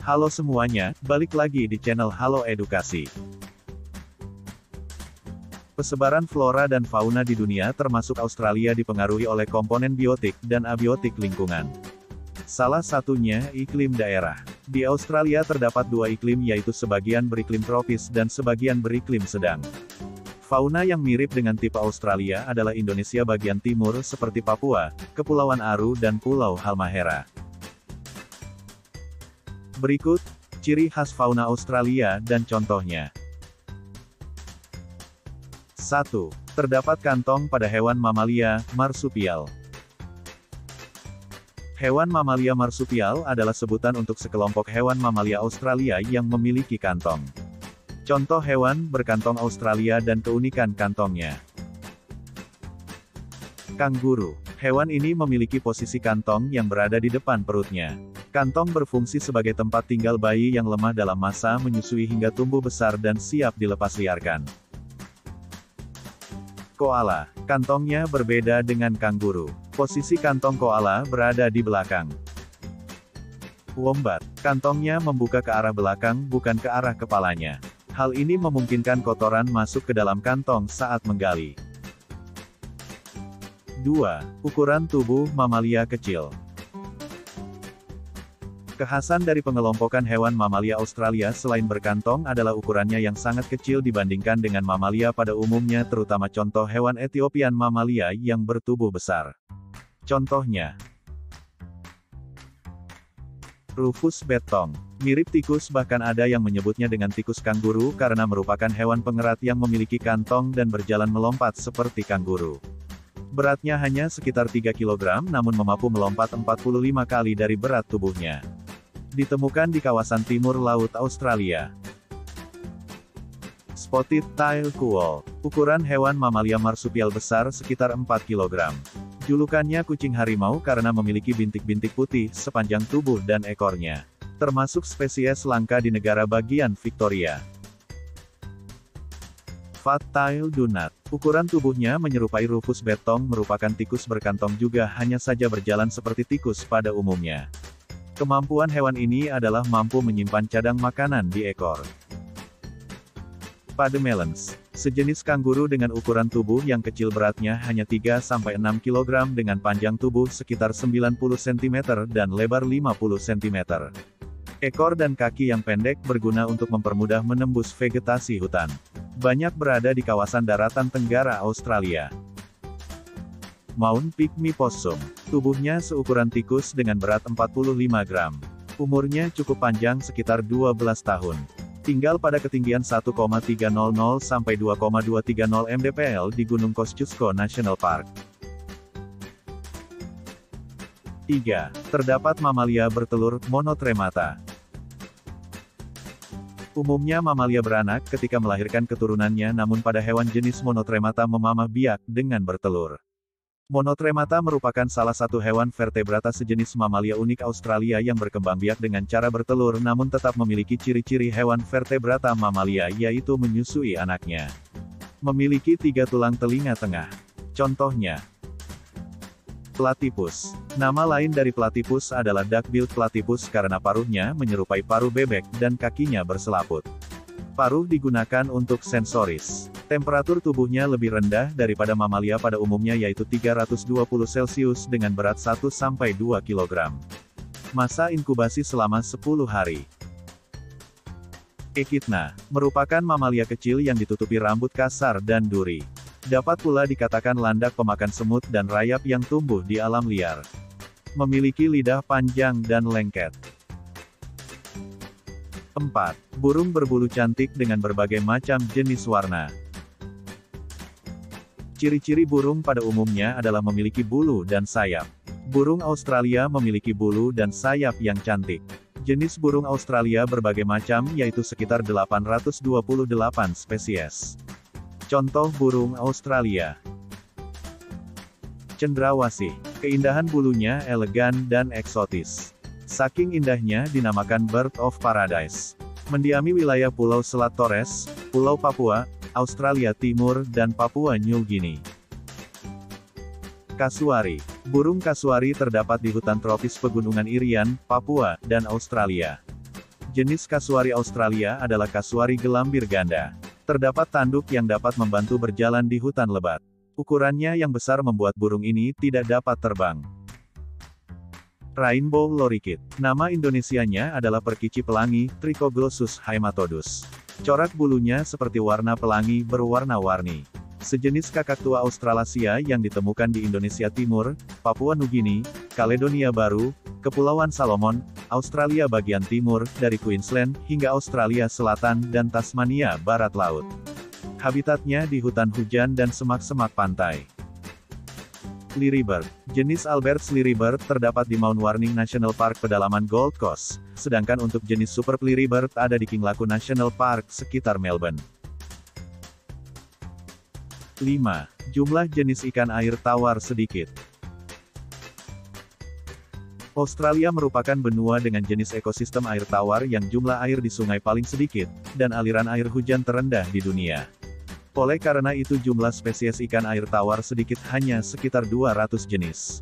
Halo semuanya, balik lagi di channel Halo Edukasi. Pesebaran flora dan fauna di dunia termasuk Australia dipengaruhi oleh komponen biotik dan abiotik lingkungan. Salah satunya iklim daerah. Di Australia terdapat dua iklim yaitu sebagian beriklim tropis dan sebagian beriklim sedang. Fauna yang mirip dengan tipe Australia adalah Indonesia bagian timur seperti Papua, Kepulauan Aru dan Pulau Halmahera. Berikut, ciri khas fauna Australia dan contohnya. 1. Terdapat kantong pada hewan mamalia, marsupial. Hewan mamalia marsupial adalah sebutan untuk sekelompok hewan mamalia Australia yang memiliki kantong. Contoh hewan berkantong Australia dan keunikan kantongnya. Kanguru. Hewan ini memiliki posisi kantong yang berada di depan perutnya. Kantong berfungsi sebagai tempat tinggal bayi yang lemah dalam masa menyusui hingga tumbuh besar dan siap dilepas liarkan. Koala. Kantongnya berbeda dengan kanguru. Posisi kantong koala berada di belakang. Wombat. Kantongnya membuka ke arah belakang bukan ke arah kepalanya. Hal ini memungkinkan kotoran masuk ke dalam kantong saat menggali. 2. Ukuran tubuh mamalia kecil. Kekhasan dari pengelompokan hewan mamalia Australia selain berkantong adalah ukurannya yang sangat kecil dibandingkan dengan mamalia pada umumnya terutama contoh hewan Ethiopian mamalia yang bertubuh besar. Contohnya, Rufus betong. Mirip tikus bahkan ada yang menyebutnya dengan tikus kanguru karena merupakan hewan pengerat yang memiliki kantong dan berjalan melompat seperti kanguru. Beratnya hanya sekitar 3 kg namun mampu melompat 45 kali dari berat tubuhnya. Ditemukan di kawasan timur laut Australia. Spotted Tail Kuol. Ukuran hewan mamalia marsupial besar sekitar 4 kg. Julukannya kucing harimau karena memiliki bintik-bintik putih sepanjang tubuh dan ekornya termasuk spesies langka di negara bagian Victoria. Fat Tail Dunat. Ukuran tubuhnya menyerupai Rufus betong merupakan tikus berkantong juga hanya saja berjalan seperti tikus pada umumnya. Kemampuan hewan ini adalah mampu menyimpan cadang makanan di ekor. Pademelons. Sejenis kanguru dengan ukuran tubuh yang kecil beratnya hanya 3-6 kg dengan panjang tubuh sekitar 90 cm dan lebar 50 cm. Ekor dan kaki yang pendek berguna untuk mempermudah menembus vegetasi hutan. Banyak berada di kawasan daratan tenggara Australia. Mount Pygmy Possum. Tubuhnya seukuran tikus dengan berat 45 gram. Umurnya cukup panjang sekitar 12 tahun. Tinggal pada ketinggian 1,300 sampai 2,230 mdpl di Gunung Kosciuszko National Park. 3. Terdapat mamalia bertelur, monotremata. Umumnya mamalia beranak ketika melahirkan keturunannya namun pada hewan jenis monotremata memamah biak dengan bertelur. Monotremata merupakan salah satu hewan vertebrata sejenis mamalia unik Australia yang berkembang biak dengan cara bertelur namun tetap memiliki ciri-ciri hewan vertebrata mamalia yaitu menyusui anaknya. Memiliki tiga tulang telinga tengah. Contohnya, Platypus. Nama lain dari platypus adalah duck-billed platypus karena paruhnya menyerupai paruh bebek dan kakinya berselaput. Paruh digunakan untuk sensoris. Temperatur tubuhnya lebih rendah daripada mamalia pada umumnya yaitu 320 Celcius dengan berat 1-2 kg. Masa inkubasi selama 10 hari. Echidna, merupakan mamalia kecil yang ditutupi rambut kasar dan duri. Dapat pula dikatakan landak pemakan semut dan rayap yang tumbuh di alam liar. Memiliki lidah panjang dan lengket. 4. Burung berbulu cantik dengan berbagai macam jenis warna. Ciri-ciri burung pada umumnya adalah memiliki bulu dan sayap. Burung Australia memiliki bulu dan sayap yang cantik. Jenis burung Australia berbagai macam yaitu sekitar 828 spesies. Contoh burung Australia. Cendrawasih. Keindahan bulunya elegan dan eksotis. Saking indahnya dinamakan Bird of Paradise. Mendiami wilayah Pulau Selat Torres, Pulau Papua, Australia Timur dan Papua New Guinea. Kasuari. Burung kasuari terdapat di hutan tropis pegunungan Irian, Papua, dan Australia. Jenis kasuari Australia adalah kasuari gelambir ganda. Terdapat tanduk yang dapat membantu berjalan di hutan lebat. Ukurannya yang besar membuat burung ini tidak dapat terbang. Rainbow lorikit. Nama Indonesianya adalah perkici pelangi, Trichoglossus haematodus. Corak bulunya seperti warna pelangi berwarna-warni. Sejenis kakak tua Australasia yang ditemukan di Indonesia Timur, Papua Nugini, Kaledonia Baru, Kepulauan Salomon, Australia bagian timur, dari Queensland, hingga Australia Selatan dan Tasmania Barat Laut. Habitatnya di hutan hujan dan semak-semak pantai. Liribird. Jenis Albert's Liribird terdapat di Mount Warning National Park pedalaman Gold Coast, sedangkan untuk jenis Super Liribird ada di King Laku National Park sekitar Melbourne. 5. Jumlah jenis ikan air tawar sedikit. Australia merupakan benua dengan jenis ekosistem air tawar yang jumlah air di sungai paling sedikit, dan aliran air hujan terendah di dunia. Oleh karena itu jumlah spesies ikan air tawar sedikit hanya sekitar 200 jenis.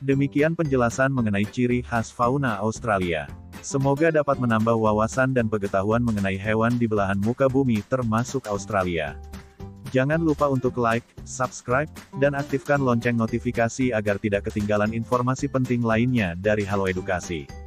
Demikian penjelasan mengenai ciri khas fauna Australia. Semoga dapat menambah wawasan dan pengetahuan mengenai hewan di belahan muka bumi termasuk Australia. Jangan lupa untuk like, subscribe, dan aktifkan lonceng notifikasi agar tidak ketinggalan informasi penting lainnya dari Halo Edukasi.